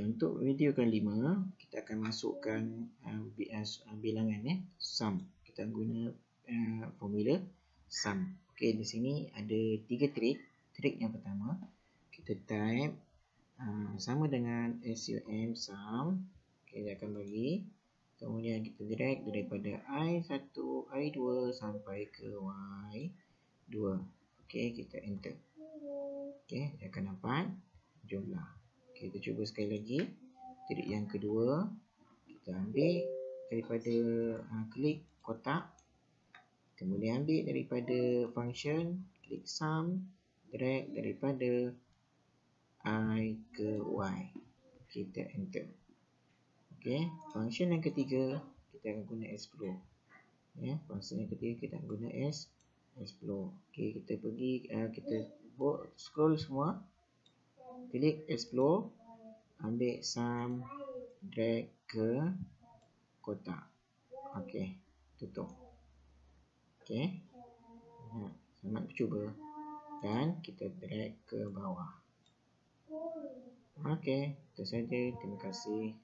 untuk video kelima kita akan masukkan uh, bilangan ya sum. Kita guna uh, formula sum. Okey di sini ada tiga trik. Trik yang pertama kita type uh, sama dengan sum sum. Okey dia akan bagi. Kemudian kita drag daripada i1 i2 sampai ke y2 okey kita enter. Okey dia akan dapat jumlah. okey kita cuba sekali lagi. Trik yang kedua kita ambil daripada uh, klik kotak. Kemudian ambil daripada function klik sum drag daripada i ke y. Kita enter. Okey function yang ketiga kita akan guna explore. Ya function yang ketiga kita akan guna explore. Okey kita pergi uh, kita scroll semua klik explore ambil sum drag ke kotak okey tutup Okey. Ya, selamat cuba. Dan kita drag ke bawah. Okey, itu saja. Terima kasih.